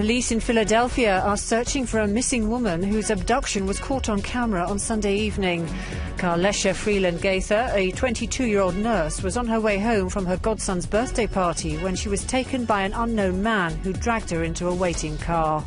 Police in Philadelphia are searching for a missing woman whose abduction was caught on camera on Sunday evening. Carlesha Freeland Gaither, a 22-year-old nurse, was on her way home from her godson's birthday party when she was taken by an unknown man who dragged her into a waiting car.